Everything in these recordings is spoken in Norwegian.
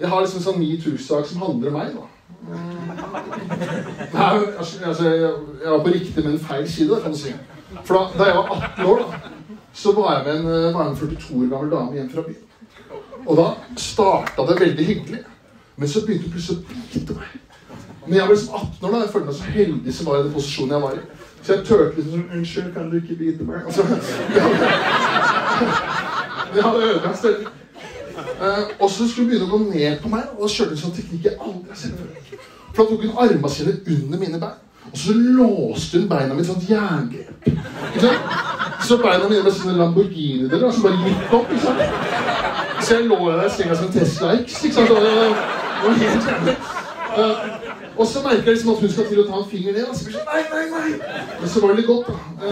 Jeg har liksom en sånn metoo-sak som handler om meg, da. Nei, altså, jeg, jeg var på riktig, men feil side, kan du si. For da, da jeg var 18 år, da, så var jeg med en, eh, var en 42 år gammel dame hjem fra byen. Og da starta det veldig hyggelig. Men så begynte hun plutselig å bite meg. Men jeg var liksom 18 år da, jeg følte meg så heldig som var i den posisjonen jeg var i. Så jeg turte liksom sånn 'Unnskyld, kan du ikke bite meg?' Og så, jeg hadde ødelagt stemningen. Eh, og så skulle hun begynne å gå ned på meg, og da kjørte hun sånn teknikk jeg aldri har sett før. For da tok hun armene sine under mine bein, og så låste hun beina mine i sånt jerngrep. Så beina mine ble sånne Lamborghini-deler som bare gikk opp. ikke sant? Så jeg lå der i senga som en Tesla X. ikke sant? Og det var helt jævlig. Eh, og så merka jeg liksom at hun skal til å ta en finger ned. Og så blir sånn, nei, nei, nei. Men så var det litt godt, da. Eh,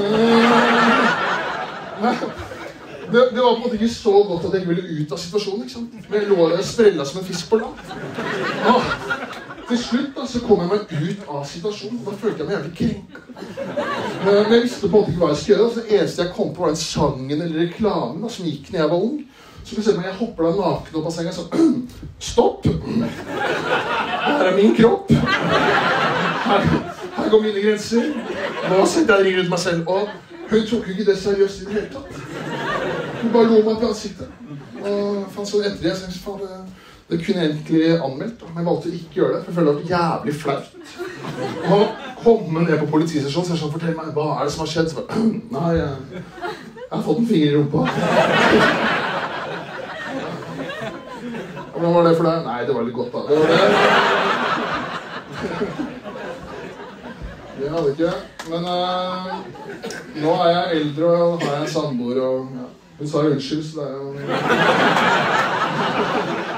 det, det, var på en måte ikke så godt at jeg ville ut av situasjonen. ikke sant? Men jeg lå der sprella som en fisk på land. Og til slutt da, så kom jeg meg ut av situasjonen. Da følte jeg meg jævlig krenka. Men jeg visste på en måte ikke hva jeg skulle gjøre. Det eneste jeg kom på, var den sangen eller reklamen da, som gikk da jeg var ung. Så for eksempel, jeg hopper da naken opp av senga sånn Stopp! Her er min kropp. Her, her går mine grenser. Nå setter jeg ring rundt meg selv. Og hun tok jo ikke det seriøst i det hele tatt. Hun bare lo meg på ansiktet. Og faen, etter det, jeg tenkte, faen, det, det kunne jeg egentlig anmeldt, men jeg valgte å ikke gjøre det. For jeg følte det var jævlig flaut. Og komme ned på politistasjonen og sånn, fortell meg, hva er det som har skjedd? Så bare, Nei, jeg, jeg har fått en finger i rumpa. Hvordan var det for deg? Nei, det var litt godt, da. Det var det. Det hadde ikke. Men uh, nå er jeg eldre og har jeg en samboer, og ja. Hun sa unnskyld, så det